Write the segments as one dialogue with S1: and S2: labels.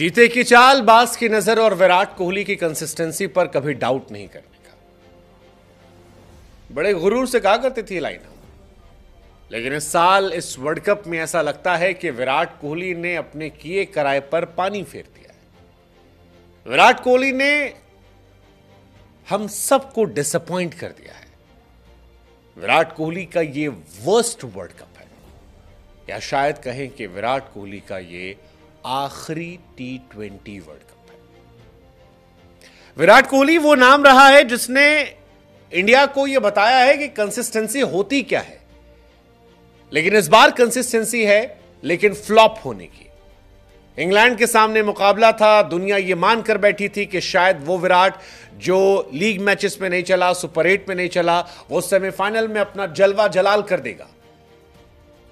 S1: चीते की चाल, बास की नज़र और विराट कोहली की कंसिस्टेंसी पर कभी डाउट नहीं करने का। बड़े गुरूर से कहा करती थी लाइन लेकिन इस साल, इस वर्ल्ड कप में ऐसा लगता है कि विराट कोहली ने अपने किए कराए पर पानी फेर दिया है। विराट कोहली ने हम सबको डिसअपॉइंट कर दिया है। विराट कोहली का ये वर्स्ट वर्ल्ड कप है। या शायद कहें कि विराट कोहली का ये आखिरी टी ट्वेंटी वर्ल्ड कप है। विराट कोहली, वो नाम रहा है जिसने इंडिया को यह बताया है कि कंसिस्टेंसी होती क्या है। लेकिन इस बार कंसिस्टेंसी है, लेकिन फ्लॉप होने की। इंग्लैंड के सामने मुकाबला था, दुनिया यह मानकर बैठी थी कि शायद वो विराट जो लीग मैचेस में नहीं चला, सुपर एट में नहीं चला, वो सेमीफाइनल में अपना जलवा जलाल कर देगा।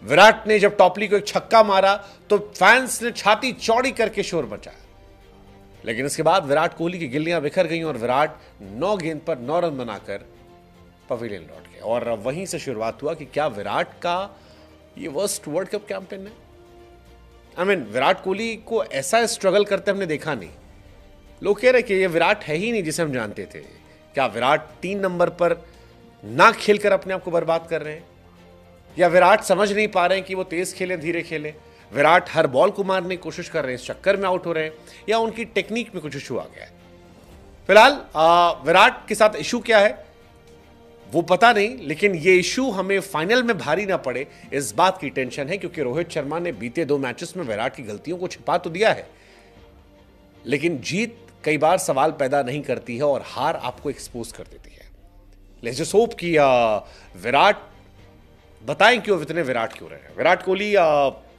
S1: विराट ने जब टॉपली को एक छक्का मारा तो फैंस ने छाती चौड़ी करके शोर मचाया। लेकिन इसके बाद विराट कोहली की गिल्लियाँ बिखर गई और विराट नौ गेंद पर नौ रन बनाकर पवेलियन लौट गए। और वहीं से शुरुआत हुआ कि क्या विराट का ये वर्स्ट वर्ल्ड कप कैंपेन है? आई मीन विराट कोहली को ऐसा स्ट्रगल करते हमने देखा नहीं। लोग कह रहे कि ये विराट है ही नहीं जिसे हम जानते थे। क्या विराट तीन नंबर पर ना खेलकर अपने आप को बर्बाद कर रहे हैं? या विराट समझ नहीं पा रहे हैं कि वो तेज खेले, धीरे खेले। विराट हर बॉल को मारने की कोशिश कर रहे हैं, इस चक्कर में आउट हो रहे हैं, या उनकी टेक्निक में कुछ इशू आ गया है। फ़िलहाल विराट के साथ इशू क्या है? वो पता नहीं, लेकिन ये इशू हमें फाइनल में भारी ना पड़े, इस बात की टेंशन है, क्योंकि रोहित शर्मा ने बीते दो मैचेस में विराट की गलतियों को छिपा तो दिया है। लेकिन जीत कई बार सवाल पैदा नहीं करती है और हार आपको एक्सपोज कर देती है। लेट्स जस्ट होप कि विराट बताएँ क्यों इतने विराट क्यों रहे हैं? विराट कोहली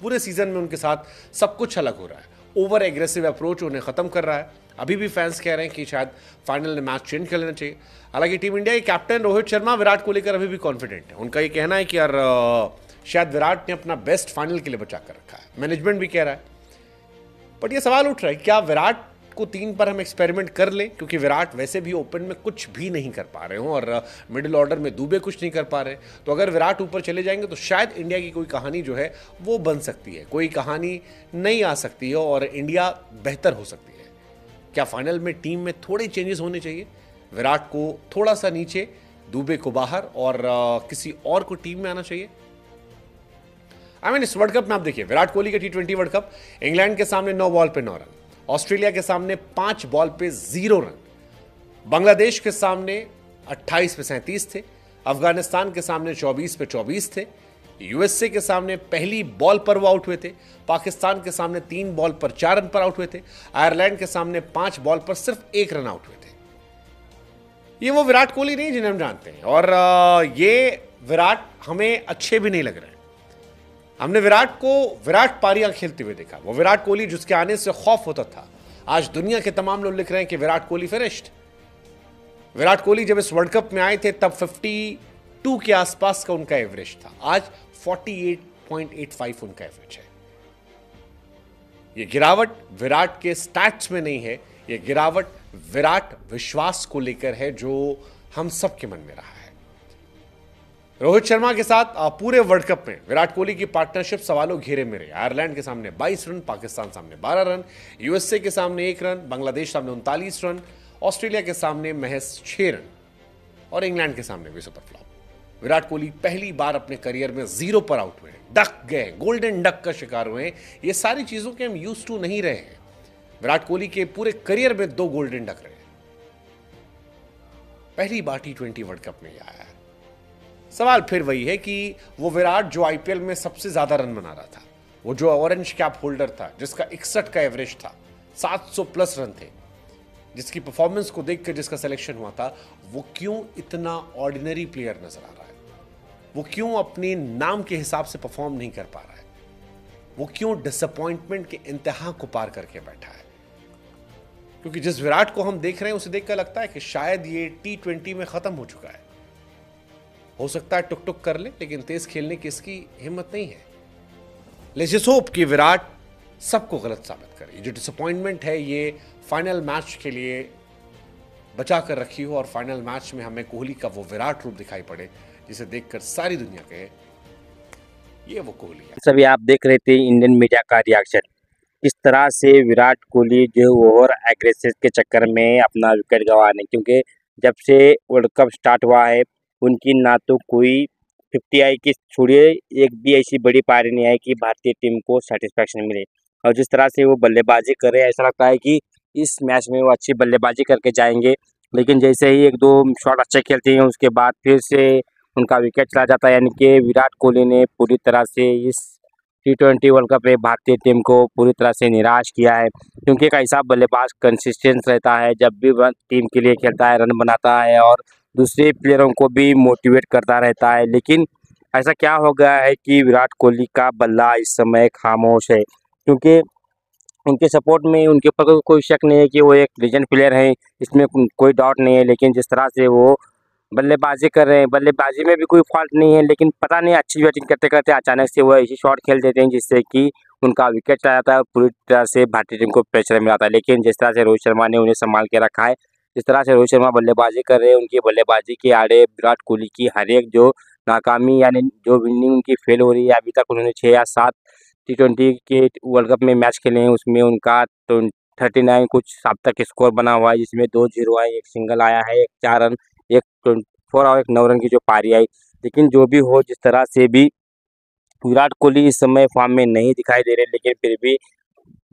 S1: पूरे सीज़न में उनके साथ सब कुछ अलग हो रहा है। ओवर एग्रेसिव अप्रोच उन्हें खत्म कर रहा है। अभी भी फैंस कह रहे हैं कि शायद फाइनल में मैच चेंज कर लेना चाहिए। हालाँकि टीम इंडिया के कैप्टन रोहित शर्मा, विराट को लेकर अभी भी कॉन्फिडेंट है। उनका ये कहना है कि यार शायद विराट ने अपना बेस्ट फाइनल के लिए बचा कर रखा है। मैनेजमेंट भी कह रहा है। बट ये सवाल उठ रहा है, क्या विराट को तीन पर हम एक्सपेरिमेंट कर लें क्योंकि विराट वैसे भी ओपन में कुछ भी नहीं कर पा रहे हो और मिडिल ऑर्डर में दुबे कुछ नहीं कर पा रहे। तो अगर विराट ऊपर चले जाएँगे तो शायद इंडिया की कोई कहानी जो है वो बन सकती है। कोई कहानी नहीं आ सकती है और इंडिया बेहतर हो सकती है। क्या फाइनल में टीम में थोड़े चेंजेस होने चाहिए? विराट को थोड़ा सा नीचे दुबे को बाहर और किसी और को टीम में आना चाहिए। आई I मीन mean, इस वर्ल्ड कप में आप देखिए विराट कोहली का T twenty world cup England के सामने नौ बॉल पे नौ रन। ऑस्ट्रेलिया के सामने पाँच बॉल पे ज़ीरो रन। बांग्लादेश के सामने 28 पे सैंतीस थे। अफ़गानिस्तान के सामने 24 पे 24 थे। यूएसए के सामने पहली बॉल पर वो आउट हुए थे। पाकिस्तान के सामने तीन बॉल पर चार रन पर आउट हुए थे। आयरलैंड के सामने पाँच बॉल पर सिर्फ़ एक रन आउट हुए थे। ये वो विराट कोहली नहीं जिन्हें हम जानते हैं। और ये विराट हमें अच्छे भी नहीं लग रहे हैं। हमने विराट को, विराट पारियाँ खेलते हुए देखा। वो विराट कोहली, जिसके आने से खौफ होता था। आज दुनिया के तमाम लोग लिख रहे हैं कि विराट कोहली फिनिश्ड विराट कोहली जब इस वर्ल्ड कप में आए थे, तब 52 के आसपास का उनका एवरेज था। आज 48.85 उनका एवरेज है। ये गिरावट विराट के स्टैट्स में नहीं है। ये गिरावट विराट विश्वास को लेकर है, जो हम सबके मन में रहा है। रोहित शर्मा के साथ पूरे वर्ल्ड कप में विराट कोहली की पार्टनरशिप सवालों घेरे में रही। आयरलैंड के सामने 22 रन, पाकिस्तान सामने 12 रन यूएसए के सामने एक रन, बांग्लादेश सामने उनतालीस रन, ऑस्ट्रेलिया के सामने महज छह रन और इंग्लैंड के सामने भी सुपर फ्लॉप विराट कोहली पहली बार अपने करियर में ज़ीरो पर आउट हुए डक गए गोल्डन डक का शिकार हुए ये सारी चीज़ों के हम यूज़ टू नहीं रहे हैं। विराट कोहली के पूरे करियर में दो गोल्डन डक रहे पहली बार टी ट्वेंटी वर्ल्ड कप में आया है। सवाल फिर वही है कि वो विराट जो आईपीएल में सबसे ज़्यादा रन बना रहा था, वो जो ऑरेंज कैप होल्डर था, जिसका इकसठ का एवरेज था 700 प्लस रन थे, जिसकी परफॉर्मेंस को देखकर जिसका सिलेक्शन हुआ था, वो क्यों इतना ऑर्डिनरी प्लेयर नज़र आ रहा है? वो क्यों अपने नाम के हिसाब से परफॉर्म नहीं कर पा रहा है? वो क्यों डिसअपॉइंटमेंट के इंतहा को पार करके बैठा है? क्योंकि जिस विराट को हम देख रहे हैं, उसे देखकर लगता है कि शायद ये टी ट्वेंटी में खत्म हो चुका है। हो सकता है टुक टुक कर ले, लेकिन तेज खेलने की इसकी हिम्मत नहीं है। लेट्स होप कि विराट सबको गलत साबित करे। जो डिसअपॉइंटमेंट है, ये फाइनल मैच के लिए बचा कर रखी हो और फाइनल मैच में हमें कोहली का वो विराट रूप दिखाई पड़े, जिसे देखकर सारी दुनिया कहे ये वो कोहली है।
S2: सभी आप देख रहे थे इंडियन मीडिया का रिएक्शन किस तरह से विराट कोहली जो ओवर एग्रेसिव के चक्कर में अपना विकेट गंवा रहे क्योंकि जब से वर्ल्ड कप स्टार्ट हुआ है उनकी ना तो कोई फिफ्टी आई की छोड़िए एक भी ऐसी बड़ी पारी नहीं आई कि भारतीय टीम को सेटिस्फेक्शन मिले। और जिस तरह से वो बल्लेबाजी कर रहे हैं, ऐसा लगता है कि इस मैच में वो अच्छी बल्लेबाजी करके जाएँगे। लेकिन जैसे ही एक दो शॉट अच्छे खेलते हैं, उसके बाद फिर से उनका विकेट चला जाता है। यानी कि विराट कोहली ने पूरी तरह से इस टी ट्वेंटी वर्ल्ड कप में भारतीय टीम को पूरी तरह से निराश किया है। क्योंकि एक ऐसा बल्लेबाज कंसिस्टेंस रहता है, जब भी टीम के लिए खेलता है रन बनाता है और दूसरे प्लेयरों को भी मोटिवेट करता रहता है। लेकिन ऐसा क्या हो गया है कि विराट कोहली का बल्ला इस समय खामोश है? क्योंकि उनके सपोर्ट में उनके ऊपर कोई शक नहीं है कि वो एक लीजेंड प्लेयर हैं, इसमें कोई डाउट नहीं है। लेकिन जिस तरह से वो बल्लेबाजी कर रहे हैं, बल्लेबाजी में भी कोई फॉल्ट नहीं है, लेकिन पता नहीं अच्छी बैटिंग करते करते अचानक से वो ऐसी शॉट खेल देते हैं जिससे कि उनका विकेट चला जाता है पूरी तरह से भारतीय टीम को प्रेशर मिलाता है। लेकिन जिस तरह से रोहित शर्मा ने उन्हें संभाल के रखा है जिस तरह से रोहित शर्मा बल्लेबाजी कर रहे हैं, उनकी बल्लेबाजी के आड़े विराट कोहली की हर एक जो नाकामी यानी जो विनिंग उनकी फेल हो रही है, अभी तक उन्होंने छः या सात टी ट्वेंटी के वर्ल्ड कप में मैच खेले हैं, उसमें उनका तो थर्टी नाइन कुछ अब तक स्कोर बना हुआ है, जिसमें दो ज़ीरो आए, एक सिंगल आया है, एक चार रन, एक ट्वेंटी फोर और एक नौ रन की जो पारी आई। लेकिन जो भी हो, जिस तरह से भी विराट कोहली इस समय फॉर्म में नहीं दिखाई दे रहे, लेकिन फिर भी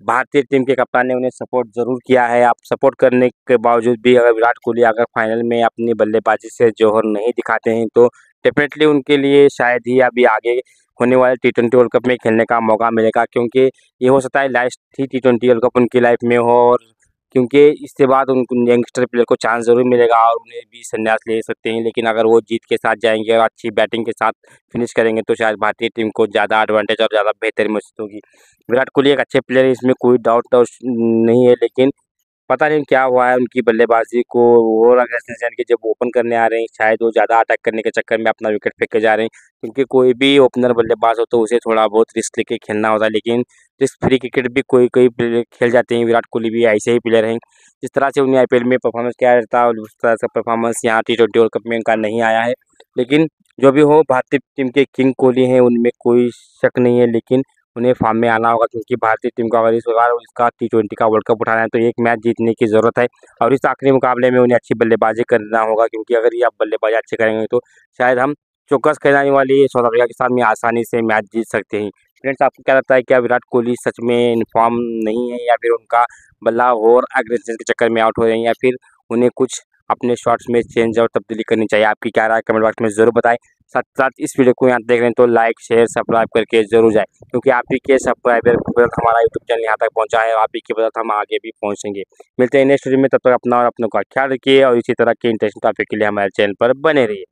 S2: भारतीय टीम के कप्तान ने उन्हें सपोर्ट ज़रूर किया है। आप सपोर्ट करने के बावजूद भी अगर विराट कोहली अगर फाइनल में अपनी बल्लेबाजी से जोहर नहीं दिखाते हैं तो डेफिनेटली उनके लिए शायद ही अभी आगे होने वाले टी ट्वेंटी वर्ल्ड कप में खेलने का मौका मिलेगा, क्योंकि ये हो सकता है लास्ट ही टी ट्वेंटी वर्ल्ड कप उनकी लाइफ में हो और क्योंकि इसके बाद उनको यंगस्टर प्लेयर को चांस ज़रूर मिलेगा और उन्हें भी संन्यास ले सकते हैं। लेकिन अगर वो जीत के साथ जाएँगे और अच्छी बैटिंग के साथ फिनिश करेंगे तो शायद भारतीय टीम को ज़्यादा एडवांटेज और ज़्यादा बेहतर महसूस होगी। विराट कोहली एक अच्छे प्लेयर है, इसमें कोई डाउट नहीं है, लेकिन पता नहीं क्या हुआ है उनकी बल्लेबाजी को और अगेंस्ट यानी कि जब ओपन करने आ रहे हैं, शायद वो ज़्यादा अटैक करने के चक्कर में अपना विकेट फेंक के जा रहे हैं। क्योंकि कोई भी ओपनर बल्लेबाज हो तो उसे थोड़ा बहुत रिस्क लेके खेलना होता है, लेकिन रिस्क फ्री क्रिकेट भी कोई कोई प्लेयर खेल जाते हैं, विराट कोहली भी ऐसे ही प्लेयर हैं। जिस तरह से उन्हें आई में परफॉर्मेंस किया जाता है उस तरह से परफॉर्मेंस यहाँ टी ट्वेंटी वर्ल्ड कप में उनका नहीं आया है। लेकिन जो भी हो, भारतीय टीम के किंग कोहली हैं, उनमें कोई शक नहीं है, लेकिन उन्हें फॉर्म में आना होगा क्योंकि भारतीय टीम को अगर इस बार इसका टी ट्वेंटी का वर्ल्ड कप उठाना है तो एक मैच जीतने की ज़रूरत है। और इस आखिरी मुकाबले में उन्हें अच्छी बल्लेबाजी करना होगा, क्योंकि अगर ये आप बल्लेबाजी अच्छे करेंगे तो शायद हम चौकस खेलने वाली साउथ अफ्रीका के साथ में आसानी से मैच जीत सकते हैं। फ्रेंड्स आपको क्या लगता है क्या विराट कोहली सच में इन्फॉर्म नहीं है या फिर उनका बल्ला और एग्रेसिव के चक्कर में आउट हो रहे हैं या फिर उन्हें कुछ अपने शॉट्स में चेंज और तब्दीली करनी चाहिए? आपकी क्या राय? कमेंट बॉक्स में ज़रूर बताएँ। साथ साथ इस वीडियो को यहाँ देख रहे हैं तो लाइक शेयर सब्सक्राइब करके ज़रूर जाए, क्योंकि आप ही के सब्सक्राइबर बदल हमारा यूट्यूब चैनल यहाँ तक पहुँचा है आप ही के बदल हम आगे भी पहुँचेंगे। मिलते हैं नेक्स्ट वीडियो में, तब तक अपना और अपनों का ख्याल रखिए और इसी तरह के इंटरेस्टिंग टॉपिक के लिए हमारे चैनल पर बने रहिए।